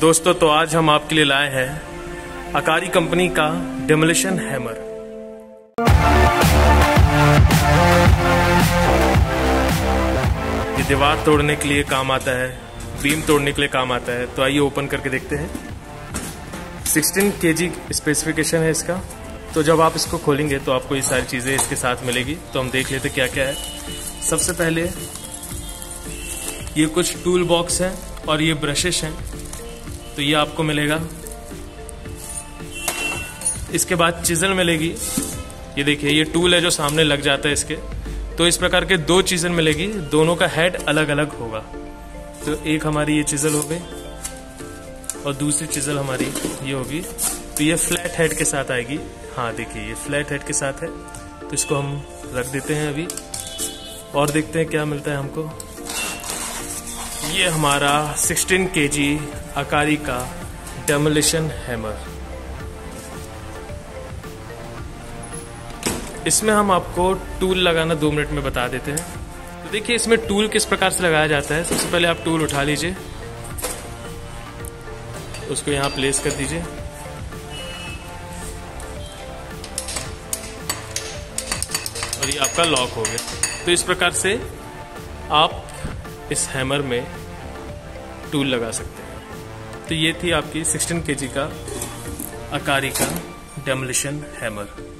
दोस्तों तो आज हम आपके लिए लाए हैं अकारी कंपनी का डेमोलिशन हैमर। ये दीवार तोड़ने के लिए काम आता है, बीम तोड़ने के लिए काम आता है। तो आइए ओपन करके देखते हैं। 16 केजी स्पेसिफिकेशन है इसका। तो जब आप इसको खोलेंगे तो आपको ये सारी चीज़ें इसके साथ मिलेगी। तो हम देख लेते क्या क्या है। सबसे पहले ये कुछ टूल बॉक्स है और ये ब्रशेस हैं। तो ये आपको मिलेगा। इसके बाद चिजल मिलेगी। ये देखिए, ये टूल है जो सामने लग जाता है इसके। तो इस प्रकार के दो चीजल मिलेगी। दोनों का हेड अलग अलग होगा। तो एक हमारी ये चिजल हो गई और दूसरी चिजल हमारी ये होगी। तो ये फ्लैट हेड के साथ आएगी। हाँ देखिए, ये फ्लैट हेड के साथ है। तो इसको हम रख देते हैं अभी। और देखते हैं क्या मिलता है हमको। ये हमारा 16 के जी अकारी का डेमोलिशन हैमर इसमें हम आपको टूल लगाना दो मिनट में बता देते हैं। तो देखिए, इसमें टूल किस प्रकार से लगाया जाता है? सबसे पहले आप टूल उठा लीजिए। उसको यहाँ प्लेस कर दीजिए। और ये आपका लॉक हो गया। तो इस प्रकार से आप इस हैमर में टूल लगा सकते हैं। तो ये थी आपकी 16 केजी का अकारी का डेमोलिशन हैमर।